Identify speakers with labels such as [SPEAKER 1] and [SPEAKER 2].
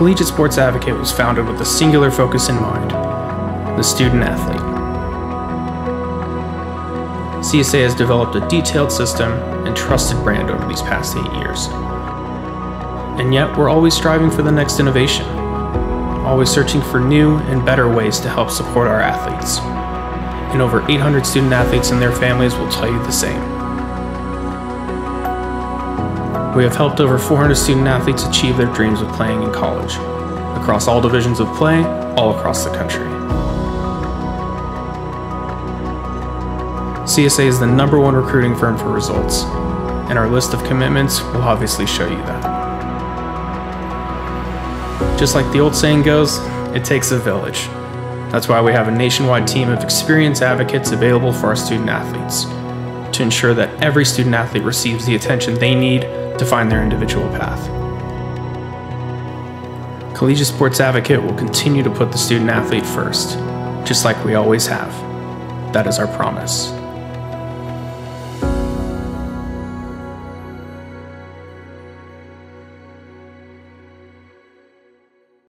[SPEAKER 1] Collegiate Sports Advocate was founded with a singular focus in mind the student athlete. CSA has developed a detailed system and trusted brand over these past eight years. And yet, we're always striving for the next innovation, always searching for new and better ways to help support our athletes. And over 800 student athletes and their families will tell you the same. We have helped over 400 student athletes achieve their dreams of playing in college, across all divisions of play, all across the country. CSA is the number one recruiting firm for results, and our list of commitments will obviously show you that. Just like the old saying goes, it takes a village. That's why we have a nationwide team of experienced advocates available for our student athletes to ensure that every student athlete receives the attention they need to find their individual path. Collegiate Sports Advocate will continue to put the student athlete first, just like we always have. That is our promise.